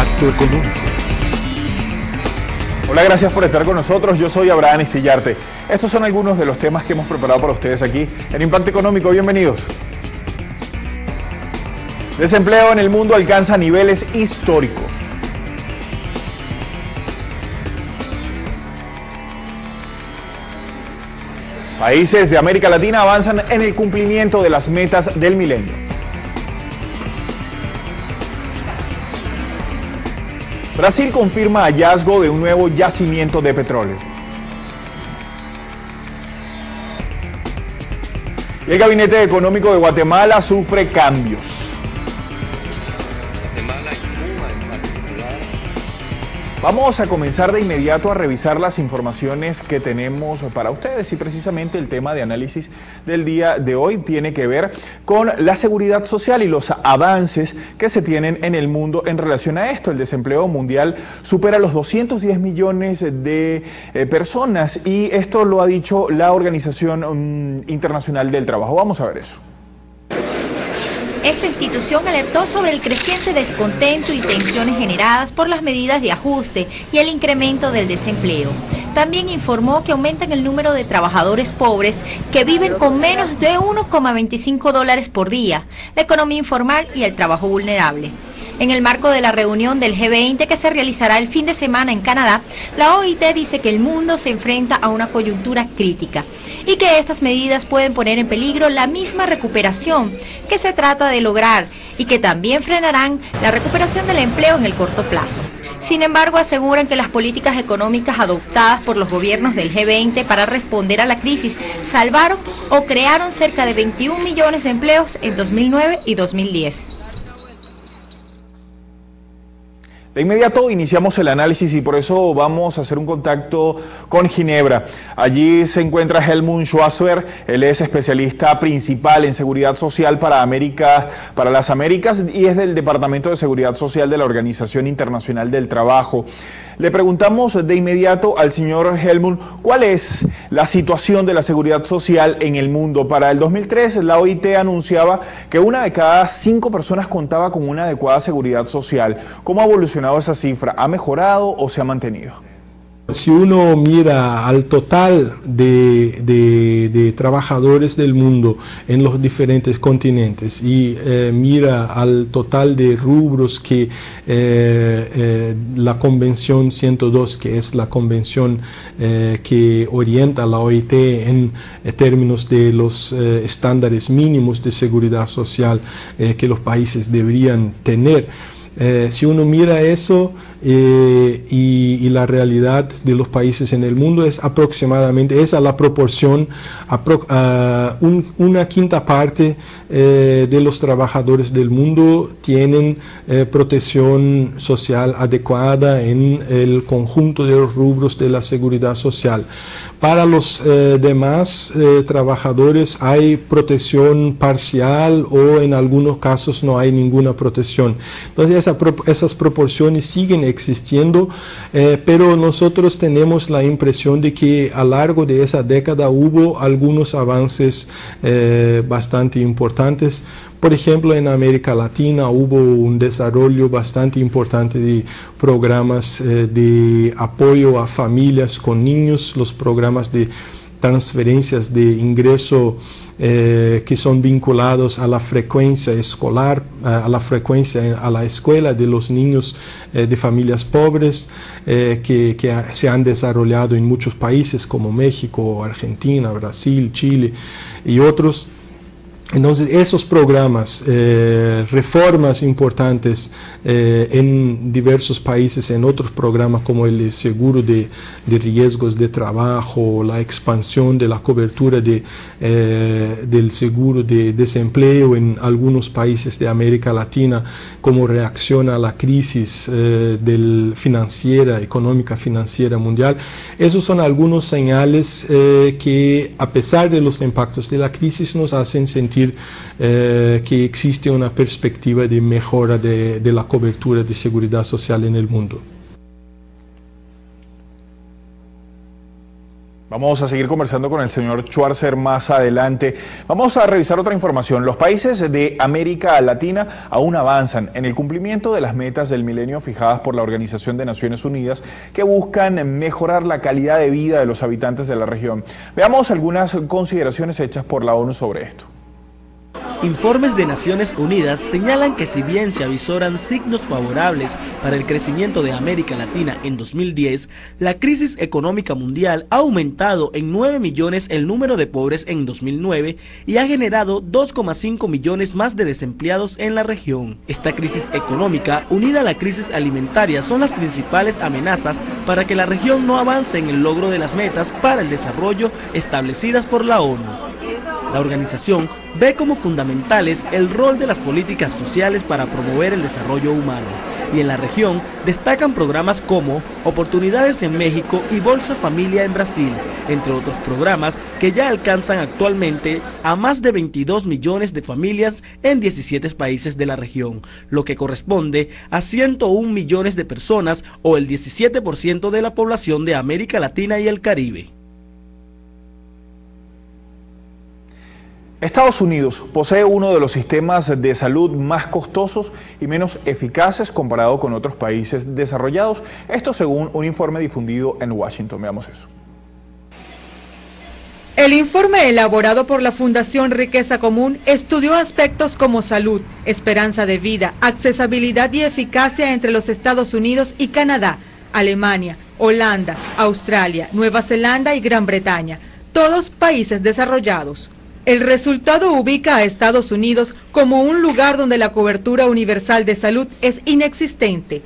económico. Hola, gracias por estar con nosotros. Yo soy Abraham Estillarte. Estos son algunos de los temas que hemos preparado para ustedes aquí en Impacto Económico. Bienvenidos. Desempleo en el mundo alcanza niveles históricos. Países de América Latina avanzan en el cumplimiento de las metas del milenio. Brasil confirma hallazgo de un nuevo yacimiento de petróleo. El Gabinete Económico de Guatemala sufre cambios. Vamos a comenzar de inmediato a revisar las informaciones que tenemos para ustedes y precisamente el tema de análisis del día de hoy tiene que ver con la seguridad social y los avances que se tienen en el mundo en relación a esto. El desempleo mundial supera los 210 millones de eh, personas y esto lo ha dicho la Organización mm, Internacional del Trabajo. Vamos a ver eso. Esta institución alertó sobre el creciente descontento y tensiones generadas por las medidas de ajuste y el incremento del desempleo. También informó que aumentan el número de trabajadores pobres que viven con menos de 1,25 dólares por día, la economía informal y el trabajo vulnerable. En el marco de la reunión del G20 que se realizará el fin de semana en Canadá, la OIT dice que el mundo se enfrenta a una coyuntura crítica y que estas medidas pueden poner en peligro la misma recuperación que se trata de lograr y que también frenarán la recuperación del empleo en el corto plazo. Sin embargo, aseguran que las políticas económicas adoptadas por los gobiernos del G20 para responder a la crisis salvaron o crearon cerca de 21 millones de empleos en 2009 y 2010. De inmediato iniciamos el análisis y por eso vamos a hacer un contacto con Ginebra. Allí se encuentra Helmut Schwasser, él es especialista principal en seguridad social para América, para las Américas y es del Departamento de Seguridad Social de la Organización Internacional del Trabajo. Le preguntamos de inmediato al señor Helmut cuál es la situación de la seguridad social en el mundo. Para el 2003 la OIT anunciaba que una de cada cinco personas contaba con una adecuada seguridad social. ¿Cómo ha evolucionado esa cifra? ¿Ha mejorado o se ha mantenido? Si uno mira al total de, trabajadores del mundo en los diferentes continentes y eh, mira al total de rubros que eh, eh, la Convención 102, que es la convención que orienta la OIT en términos de los estándares mínimos de seguridad social que los países deberían tener, si uno mira eso, eh, y, la realidad de los países en el mundo es aproximadamente esa la proporción, una quinta parte eh, de los trabajadores del mundo tienen eh, protección social adecuada en el conjunto de los rubros de la seguridad social. Para los demás trabajadores hay protección parcial o en algunos casos no hay ninguna protección. Entonces esas proporciones siguen existiendo, eh, pero nosotros tenemos la impresión de que a lo largo de esa década hubo algunos avances eh, bastante importantes. Por ejemplo, en América Latina hubo un desarrollo bastante importante de programas eh, de apoyo a familias con niños, los programas de transferencias de ingreso eh, que son vinculados a la frecuencia escolar, a la frecuencia a la escuela de los niños eh, de familias pobres, eh, que, que, se han desarrollado en muchos países como México, Argentina, Brasil, Chile y otros. Entonces, esos programas, eh, reformas importantes eh, en diversos países, en otros programas como el seguro de, riesgos de trabajo, la expansión de la cobertura eh, del seguro de desempleo en algunos países de América Latina, como reacción a la crisis financiera, económica financiera mundial, esos son algunos señales que, a pesar de los impactos de la crisis, nos hacen sentir eh, que existe una perspectiva de mejora de, de la cobertura de seguridad social en el mundo. Vamos a seguir conversando con el señor Schwarzer más adelante. Vamos a revisar otra información. Los países de América Latina aún avanzan en el cumplimiento de las metas del milenio fijadas por la Organización de Naciones Unidas que buscan mejorar la calidad de vida de los habitantes de la región. Veamos algunas consideraciones hechas por la ONU sobre esto. Informes de Naciones Unidas señalan que si bien se avisoran signos favorables para el crecimiento de América Latina en 2010, la crisis económica mundial ha aumentado en 9 millones el número de pobres en 2009 y ha generado 2,5 millones más de desempleados en la región. Esta crisis económica, unida a la crisis alimentaria, son las principales amenazas para que la región no avance en el logro de las metas para el desarrollo establecidas por la ONU. La organización ve como fundamentales el rol de las políticas sociales para promover el desarrollo humano y en la región destacan programas como Oportunidades en México y Bolsa Familia en Brasil, entre otros programas que ya alcanzan actualmente a más de 22 millones de familias en 17 países de la región, lo que corresponde a 101 millones de personas o el 17% de la población de América Latina y el Caribe. Estados Unidos posee uno de los sistemas de salud más costosos y menos eficaces comparado con otros países desarrollados, esto según un informe difundido en Washington. Veamos eso. El informe elaborado por la Fundación Riqueza Común estudió aspectos como salud, esperanza de vida, accesibilidad y eficacia entre los Estados Unidos y Canadá, Alemania, Holanda, Australia, Nueva Zelanda y Gran Bretaña, todos países desarrollados. El resultado ubica a Estados Unidos como un lugar donde la cobertura universal de salud es inexistente.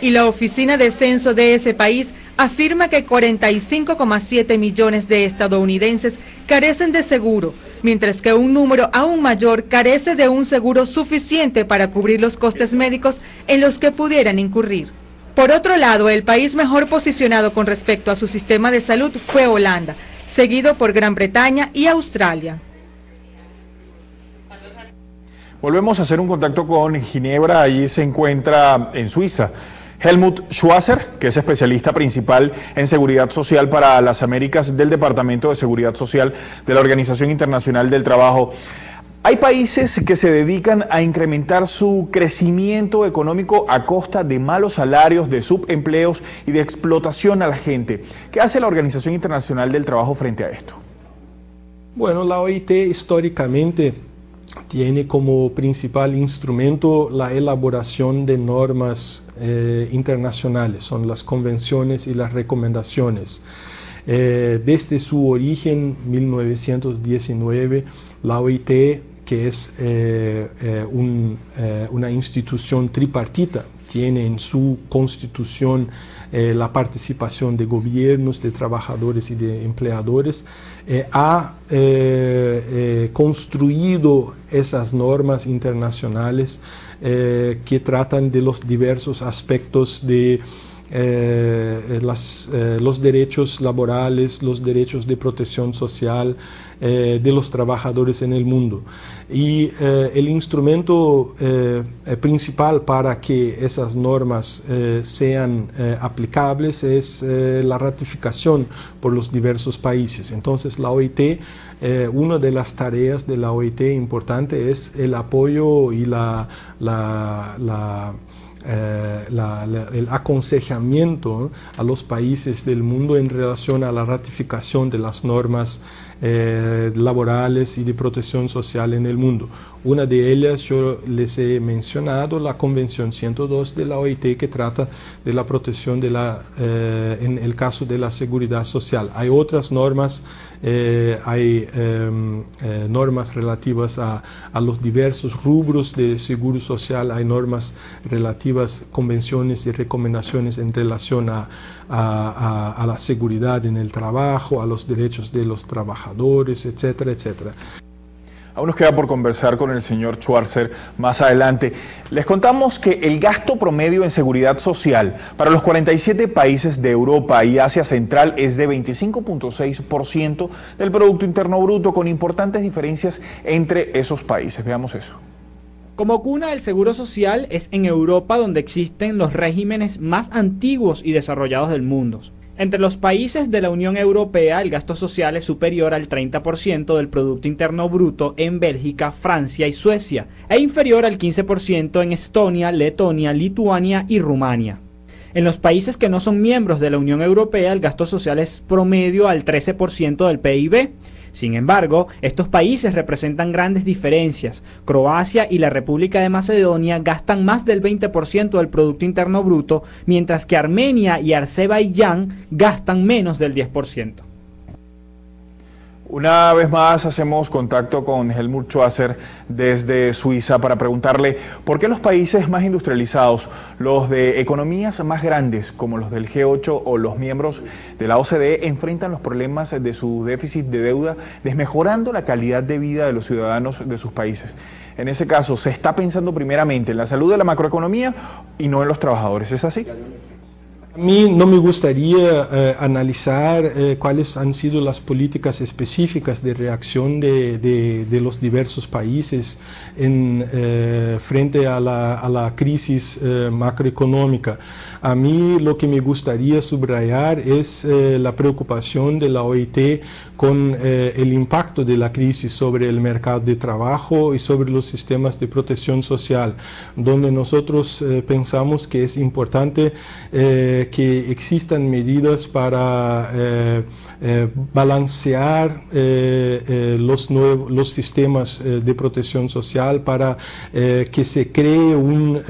Y la Oficina de Censo de ese país afirma que 45,7 millones de estadounidenses carecen de seguro, mientras que un número aún mayor carece de un seguro suficiente para cubrir los costes médicos en los que pudieran incurrir. Por otro lado, el país mejor posicionado con respecto a su sistema de salud fue Holanda, seguido por Gran Bretaña y Australia. Volvemos a hacer un contacto con Ginebra, allí se encuentra en Suiza. Helmut Schwasser, que es especialista principal en seguridad social para las Américas del Departamento de Seguridad Social de la Organización Internacional del Trabajo. Hay países que se dedican a incrementar su crecimiento económico a costa de malos salarios, de subempleos y de explotación a la gente. ¿Qué hace la Organización Internacional del Trabajo frente a esto? Bueno, la OIT históricamente tiene como principal instrumento la elaboración de normas eh, internacionales, son las convenciones y las recomendaciones. Eh, desde su origen, 1919, la OIT, que es eh, una institución tripartita, tiene en su constitución la participación de gobiernos, de trabajadores y de empleadores, eh, ha eh, construido esas normas internacionales que tratan de los diversos aspectos de eh, las, eh, los derechos laborales, los derechos de protección social eh, de los trabajadores en el mundo. Y el instrumento principal para que esas normas sean aplicables es la ratificación por los diversos países. Entonces la OIT, una de las tareas de la OIT importante es el apoyo y la, la eh, el aconsejamiento a los países del mundo en relación a la ratificación de las normas eh, laborales y de protección social en el mundo. Una de ellas yo les he mencionado, la Convención 102 de la OIT que trata de la protección de la, eh, en el caso de la seguridad social. Hay otras normas, eh, hay em, normas relativas a, los diversos rubros de seguro social, hay normas relativas, convenciones y recomendaciones en relación a, a la seguridad en el trabajo, a los derechos de los trabajadores, etcétera, etcétera. Aún nos queda por conversar con el señor Schwarzer más adelante. Les contamos que el gasto promedio en seguridad social para los 47 países de Europa y Asia Central es de 25.6% del Producto Interno Bruto, con importantes diferencias entre esos países. Veamos eso. Como cuna del seguro social es en Europa donde existen los regímenes más antiguos y desarrollados del mundo. Entre los países de la Unión Europea, el gasto social es superior al 30% del Producto Interno Bruto en Bélgica, Francia y Suecia, e inferior al 15% en Estonia, Letonia, Lituania y Rumania. En los países que no son miembros de la Unión Europea, el gasto social es promedio al 13% del PIB, sin embargo, estos países representan grandes diferencias. Croacia y la República de Macedonia gastan más del 20% del Producto Interno Bruto, mientras que Armenia y Azerbaiyán gastan menos del 10%. Una vez más hacemos contacto con Helmut Schwasser desde Suiza para preguntarle por qué los países más industrializados, los de economías más grandes como los del G8 o los miembros de la OCDE, enfrentan los problemas de su déficit de deuda, desmejorando la calidad de vida de los ciudadanos de sus países. En ese caso, se está pensando primeramente en la salud de la macroeconomía y no en los trabajadores. ¿Es así? A mí no me gustaría eh, analizar eh, cuáles han sido las políticas específicas de reacción de, los diversos países eh, frente a la, a la crisis macroeconómica. A mí lo que me gustaría subrayar es la preocupación de la OIT con el impacto de la crisis sobre el mercado de trabajo y sobre los sistemas de protección social, donde nosotros pensamos que es importante que existan medidas para eh, eh, balancear eh, los, nuevos, los sistemas de protección social, para que se cree un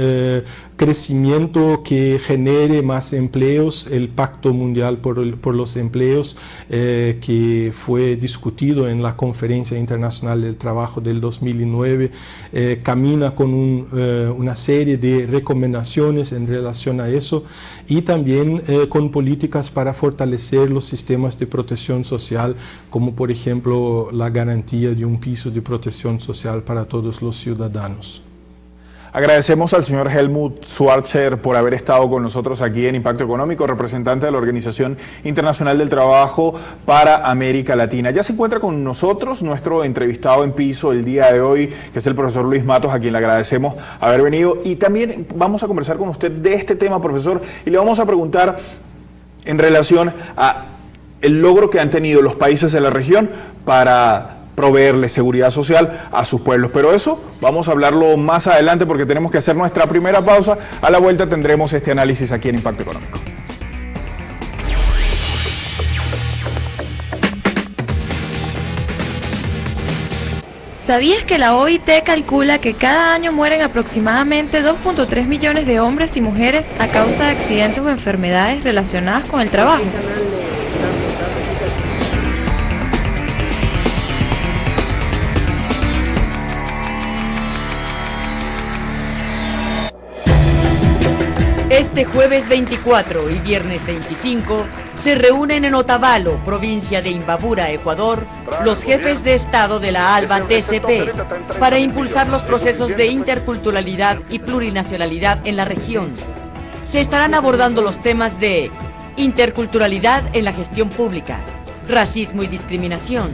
crecimiento que genere más empleos, el Pacto Mundial por, los Empleos eh, que fue discutido en la Conferencia Internacional del Trabajo del 2009, eh, camina con eh, una serie de recomendaciones en relación a eso y también con políticas para fortalecer los sistemas de protección social, como por ejemplo la garantía de un piso de protección social para todos los ciudadanos. Agradecemos al señor Helmut Schwarzer por haber estado con nosotros aquí en Impacto Económico, representante de la Organización Internacional del Trabajo para América Latina. Ya se encuentra con nosotros nuestro entrevistado en piso el día de hoy, que es el profesor Luis Matos, a quien le agradecemos haber venido. Y también vamos a conversar con usted de este tema, profesor, y le vamos a preguntar en relación a el logro que han tenido los países de la región para proveerle seguridad social a sus pueblos. Pero eso vamos a hablarlo más adelante porque tenemos que hacer nuestra primera pausa. A la vuelta tendremos este análisis aquí en Impacto Económico. ¿Sabías que la OIT calcula que cada año mueren aproximadamente 2.3 millones de hombres y mujeres a causa de accidentes o enfermedades relacionadas con el trabajo? Este jueves 24 y viernes 25 se reúnen en Otavalo, provincia de Imbabura, Ecuador, los jefes de Estado de la ALBA TCP para impulsar los procesos de interculturalidad y plurinacionalidad en la región. Se estarán abordando los temas de interculturalidad en la gestión pública, racismo y discriminación,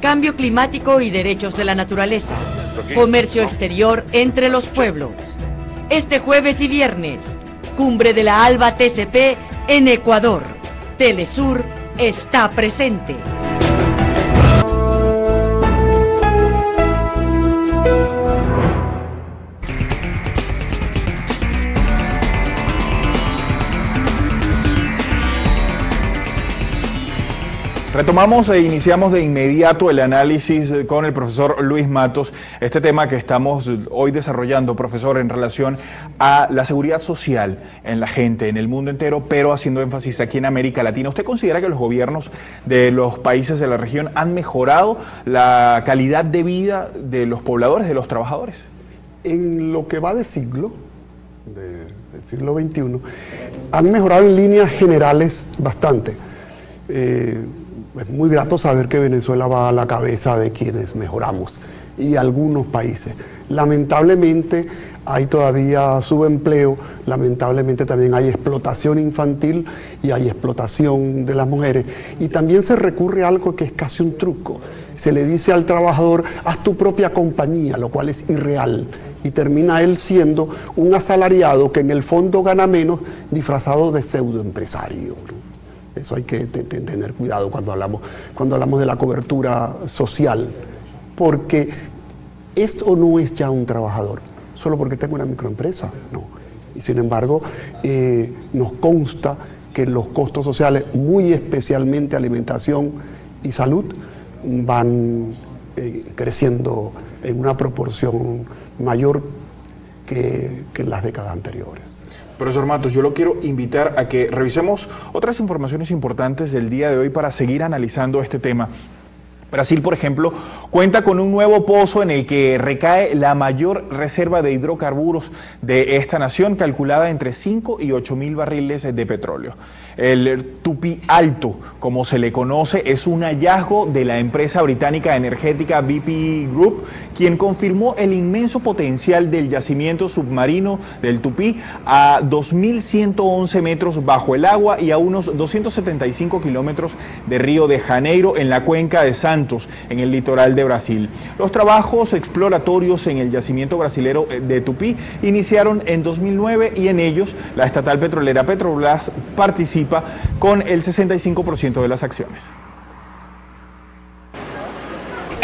cambio climático y derechos de la naturaleza, comercio exterior entre los pueblos. Este jueves y viernes, cumbre de la ALBA TCP en Ecuador. Telesur está presente. Retomamos e iniciamos de inmediato el análisis con el profesor Luis Matos, este tema que estamos hoy desarrollando, profesor, en relación a la seguridad social en la gente, en el mundo entero, pero haciendo énfasis aquí en América Latina. ¿Usted considera que los gobiernos de los países de la región han mejorado la calidad de vida de los pobladores, de los trabajadores? En lo que va de siglo, del siglo XXI, han mejorado en líneas generales bastante. Eh, es muy grato saber que Venezuela va a la cabeza de quienes mejoramos y algunos países. Lamentablemente hay todavía subempleo, lamentablemente también hay explotación infantil y hay explotación de las mujeres. Y también se recurre a algo que es casi un truco. Se le dice al trabajador, haz tu propia compañía, lo cual es irreal. Y termina él siendo un asalariado que en el fondo gana menos disfrazado de pseudoempresario. Eso hay que tener cuidado cuando hablamos, cuando hablamos de la cobertura social, porque esto no es ya un trabajador, solo porque tengo una microempresa, no. Y sin embargo, eh, nos consta que los costos sociales, muy especialmente alimentación y salud, van eh, creciendo en una proporción mayor que, que en las décadas anteriores. Profesor Matos, yo lo quiero invitar a que revisemos otras informaciones importantes del día de hoy para seguir analizando este tema. Brasil, por ejemplo, cuenta con un nuevo pozo en el que recae la mayor reserva de hidrocarburos de esta nación, calculada entre 5 y 8 mil barriles de petróleo. El Tupi Alto, como se le conoce, es un hallazgo de la empresa británica energética BP Group, quien confirmó el inmenso potencial del yacimiento submarino del Tupi a 2.111 metros bajo el agua y a unos 275 kilómetros de Río de Janeiro en la cuenca de Santos, en el litoral de Brasil. Los trabajos exploratorios en el yacimiento brasilero de Tupi iniciaron en 2009 y en ellos la estatal petrolera Petrobras participa con el 65% de las acciones.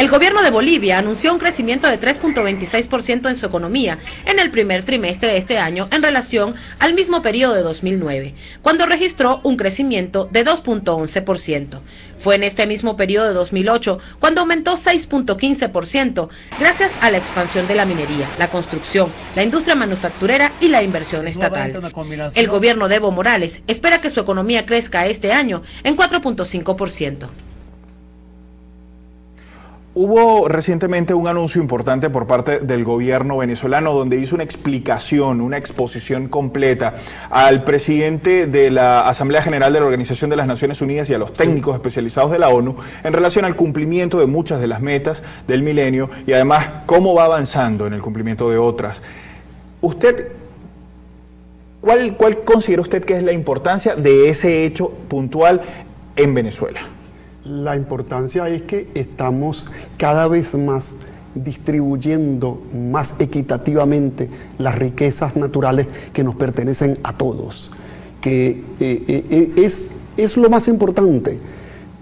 El gobierno de Bolivia anunció un crecimiento de 3.26% en su economía en el primer trimestre de este año en relación al mismo periodo de 2009, cuando registró un crecimiento de 2.11%. Fue en este mismo periodo de 2008 cuando aumentó 6.15% gracias a la expansión de la minería, la construcción, la industria manufacturera y la inversión estatal. El gobierno de Evo Morales espera que su economía crezca este año en 4.5%. Hubo recientemente un anuncio importante por parte del gobierno venezolano donde hizo una explicación, una exposición completa al presidente de la Asamblea General de la Organización de las Naciones Unidas y a los técnicos especializados de la ONU en relación al cumplimiento de muchas de las metas del milenio y además cómo va avanzando en el cumplimiento de otras. Usted ¿Cuál, ¿Cuál, considera usted que es la importancia de ese hecho puntual en Venezuela? La importancia es que estamos cada vez más distribuyendo más equitativamente las riquezas naturales que nos pertenecen a todos, que eh, eh, eh, es, es lo más importante,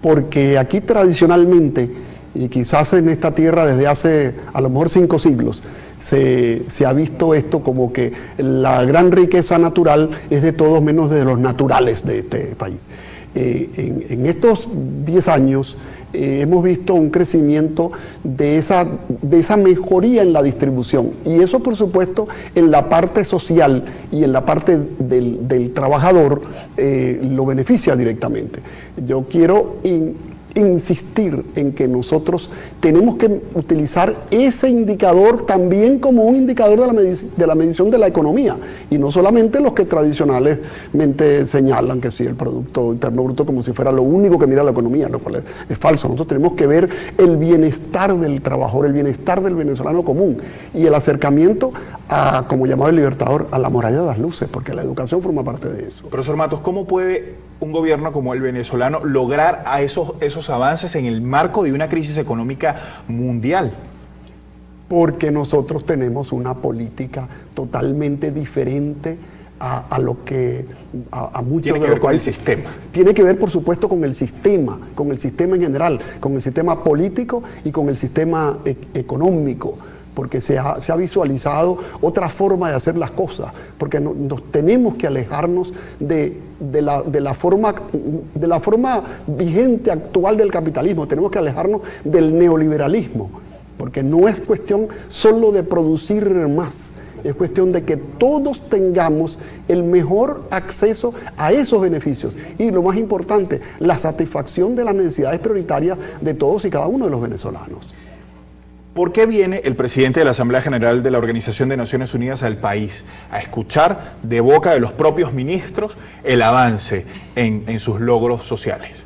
porque aquí tradicionalmente, y quizás en esta tierra desde hace a lo mejor cinco siglos, se, se, ha visto esto como que la gran riqueza natural es de todos menos de los naturales de este país. Eh, en, estos 10 años eh, hemos visto un crecimiento de esa, de esa mejoría en la distribución. Y eso, por supuesto, en la parte social y en la parte del, trabajador eh, lo beneficia directamente. Yo quiero insistir en que nosotros tenemos que utilizar ese indicador también como un indicador de la, de la medición de la economía y no solamente los que tradicionalmente señalan que sí, el Producto Interno Bruto como si fuera lo único que mira la economía, lo cual es, falso. Nosotros tenemos que ver el bienestar del trabajador, el bienestar del venezolano común y el acercamiento a, como llamaba el Libertador, a la muralla de las luces, porque la educación forma parte de eso. Profesor Matos, ¿cómo puede un gobierno como el venezolano lograr a esos, esos avances en el marco de una crisis económica mundial? Porque nosotros tenemos una política totalmente diferente a, lo que a, muchos tiene que ver con el sistema. Tiene que ver por supuesto con el sistema con el sistema en general con el sistema político y con el sistema e, económico porque se ha, visualizado otra forma de hacer las cosas, porque nos tenemos que alejarnos de, la, forma, de la forma vigente actual del capitalismo, tenemos que alejarnos del neoliberalismo, porque no es cuestión solo de producir más, es cuestión de que todos tengamos el mejor acceso a esos beneficios. Y lo más importante, la satisfacción de las necesidades prioritarias de todos y cada uno de los venezolanos. ¿Por qué viene el presidente de la Asamblea General de la Organización de Naciones Unidas al país a escuchar de boca de los propios ministros el avance en, sus logros sociales?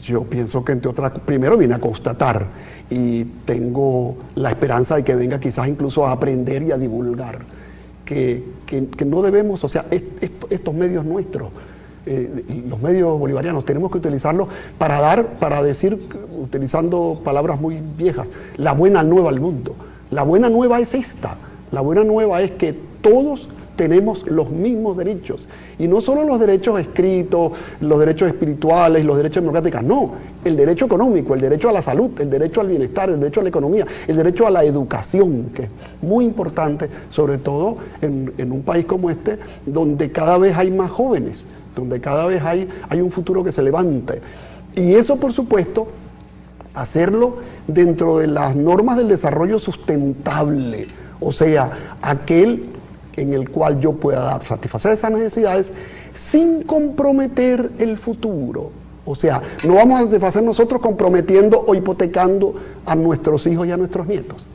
Yo pienso que entre otras, primero viene a constatar y tengo la esperanza de que venga quizás incluso a aprender y a divulgar que, no debemos, o sea, estos medios nuestros, eh, los medios bolivarianos, tenemos que utilizarlos para dar, para decir, utilizando palabras muy viejas, la buena nueva al mundo. La buena nueva es esta. La buena nueva es que todos tenemos los mismos derechos. Y no solo los derechos escritos, los derechos espirituales, los derechos democráticos, no, el derecho económico, el derecho a la salud, el derecho al bienestar, el derecho a la economía, el derecho a la educación, que es muy importante, sobre todo en, en un país como este, donde cada vez hay más jóvenes, donde cada vez hay, hay un futuro que se levante. Y eso, por supuesto, hacerlo dentro de las normas del desarrollo sustentable, o sea, aquel en el cual yo pueda satisfacer esas necesidades sin comprometer el futuro. O sea, no vamos a satisfacer nosotros comprometiendo o hipotecando a nuestros hijos y a nuestros nietos.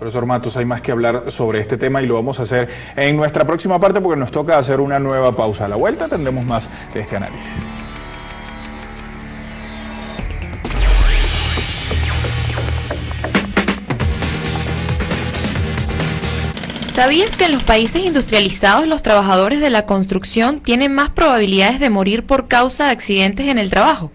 Profesor Matos, hay más que hablar sobre este tema y lo vamos a hacer en nuestra próxima parte porque nos toca hacer una nueva pausa. A la vuelta tendremos más de este análisis. ¿Sabías que en los países industrializados los trabajadores de la construcción tienen más probabilidades de morir por causa de accidentes en el trabajo?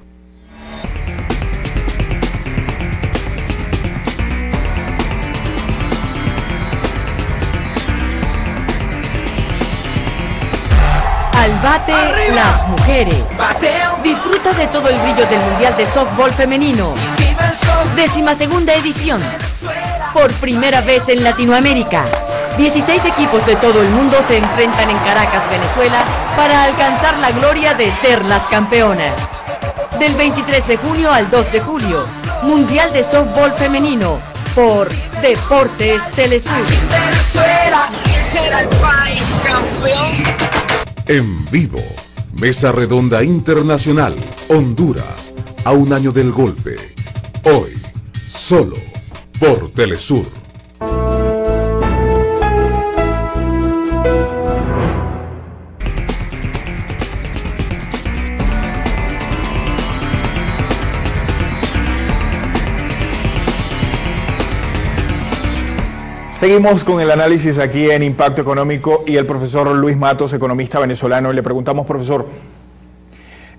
Al bate las mujeres. Disfruta de todo el brillo del Mundial de Softball Femenino. Décima segunda edición. Por primera vez en Latinoamérica. 16 equipos de todo el mundo se enfrentan en Caracas, Venezuela, para alcanzar la gloria de ser las campeonas. Del 23 de junio al 2 de julio, Mundial de Softball Femenino, por Deportes Telesur. Venezuela será el país campeón. En vivo, Mesa Redonda Internacional, Honduras, a un año del golpe. Hoy, solo por Telesur. Seguimos con el análisis aquí en Impacto Económico y el profesor Luis Matos, economista venezolano. Le preguntamos, profesor,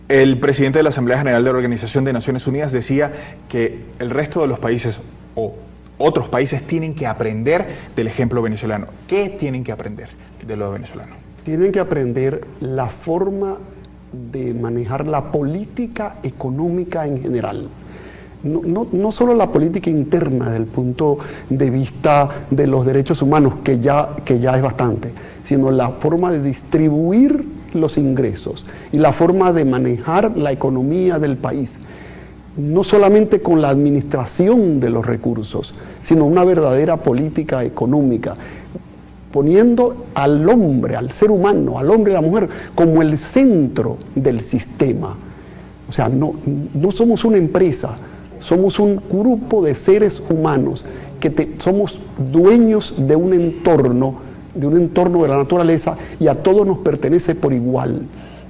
el presidente de la Asamblea General de la Organización de Naciones Unidas decía que el resto de los países o otros países tienen que aprender del ejemplo venezolano. ¿Qué tienen que aprender de lo venezolano? Tienen que aprender la forma de manejar la política económica en general no, no, solo la política interna desde el punto de vista de los derechos humanos, que ya, que ya es bastante, sino la forma de distribuir los ingresos y la forma de manejar la economía del país, no solamente con la administración de los recursos, sino una verdadera política económica, poniendo al hombre, al ser humano, al hombre y a la mujer como el centro del sistema. O sea, no, no somos una empresa, somos un grupo de seres humanos que somos dueños de un entorno, de un entorno de la naturaleza y a todos nos pertenece por igual.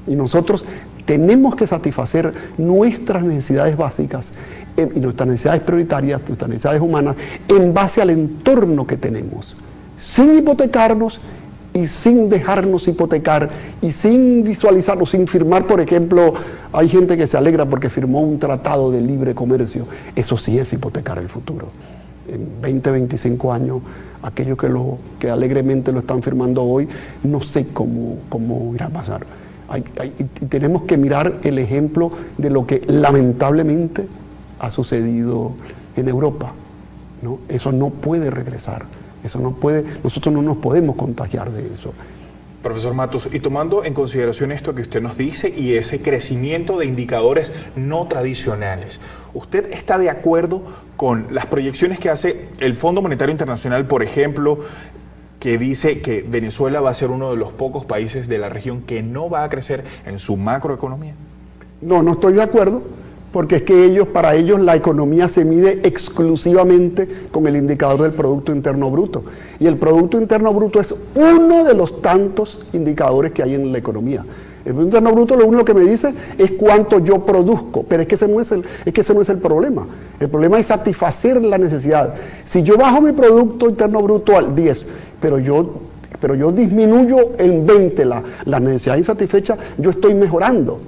Y nosotros tenemos que satisfacer nuestras necesidades básicas eh, y nuestras necesidades prioritarias, nuestras necesidades humanas, en base al entorno que tenemos, sin hipotecarnos y sin dejarnos hipotecar y sin visualizarnos, sin firmar, por ejemplo, hay gente que se alegra porque firmó un tratado de libre comercio. Eso sí es hipotecar el futuro. En 20, 25 años, aquellos que, lo, que alegremente lo están firmando hoy, no sé cómo, cómo irá a pasar. y tenemos que mirar el ejemplo de lo que lamentablemente ha sucedido en Europa. ¿no? Eso no puede regresar. Eso no puede, nosotros no nos podemos contagiar de eso. Profesor Matos, y tomando en consideración esto que usted nos dice y ese crecimiento de indicadores no tradicionales, ¿usted está de acuerdo con las proyecciones que hace el Fondo Monetario Internacional, por ejemplo, que dice que Venezuela va a ser uno de los pocos países de la región que no va a crecer en su macroeconomía? No, no estoy de acuerdo porque es que ellos, para ellos la economía se mide exclusivamente con el indicador del Producto Interno Bruto. Y el Producto Interno Bruto es uno de los tantos indicadores que hay en la economía. El Producto Interno Bruto lo único que me dice es cuánto yo produzco, pero es que, ese no es, el, es que ese no es el problema. El problema es satisfacer la necesidad. Si yo bajo mi Producto Interno Bruto al 10, pero yo pero yo disminuyo en 20 la, la necesidad insatisfecha, yo estoy mejorando.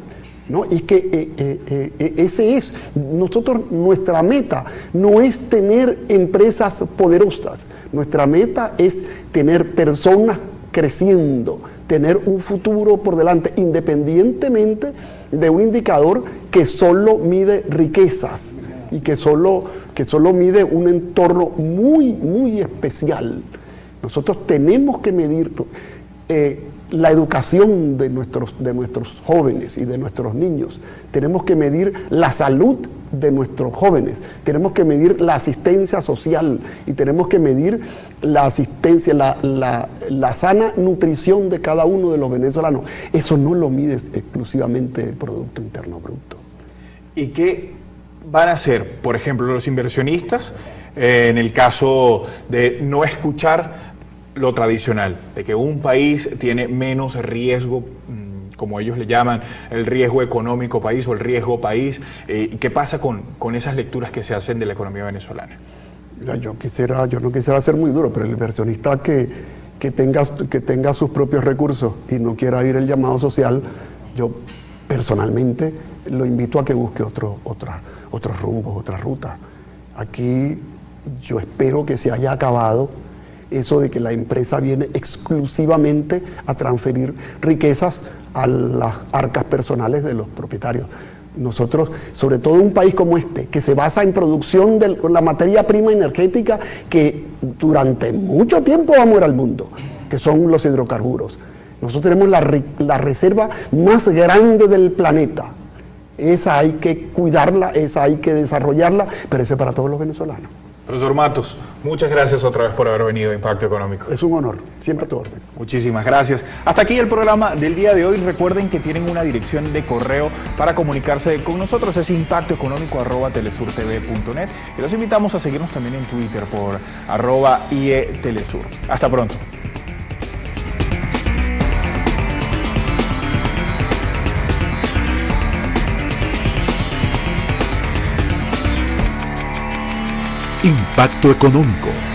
¿No? Y que eh, eh, eh, ese es, nosotros, nuestra meta no es tener empresas poderosas, nuestra meta es tener personas creciendo, tener un futuro por delante, independientemente de un indicador que solo mide riquezas y que solo, que solo mide un entorno muy, muy especial. Nosotros tenemos que medir la educación de nuestros, de nuestros jóvenes y de nuestros niños. Tenemos que medir la salud de nuestros jóvenes. Tenemos que medir la asistencia social y tenemos que medir la asistencia, la, la, sana nutrición de cada uno de los venezolanos. Eso no lo mide exclusivamente el Producto Interno Bruto. ¿Y qué van a hacer, por ejemplo, los inversionistas eh, en el caso de no escuchar lo tradicional, de que un país tiene menos riesgo mm, como ellos le llaman, el riesgo económico país o el riesgo país. Eh, ¿Qué pasa con, con, esas lecturas que se hacen de la economía venezolana? Yo, quisiera, yo no quisiera ser muy duro, pero el inversionista que, que, tenga, que tenga sus propios recursos y no quiera ir el llamado social, yo personalmente lo invito a que busque otro, otra, otros rumbos, otra ruta. Aquí yo espero que se haya acabado eso de que la empresa viene exclusivamente a transferir riquezas a las arcas personales de los propietarios. Nosotros, sobre todo un país como este, que se basa en producción de la materia prima energética que durante mucho tiempo va a morir al mundo, que son los hidrocarburos. Nosotros tenemos la, la reserva más grande del planeta. Esa hay que cuidarla, esa hay que desarrollarla, pero ese es para todos los venezolanos. Profesor Matos, muchas gracias otra vez por haber venido a Impacto Económico. Es un honor, siempre a tu orden. Muchísimas gracias. Hasta aquí el programa del día de hoy. Recuerden que tienen una dirección de correo para comunicarse con nosotros, es impactoeconómico.telesurtv.net y los invitamos a seguirnos también en Twitter por arroba IETelesur. Hasta pronto. Impacto Económico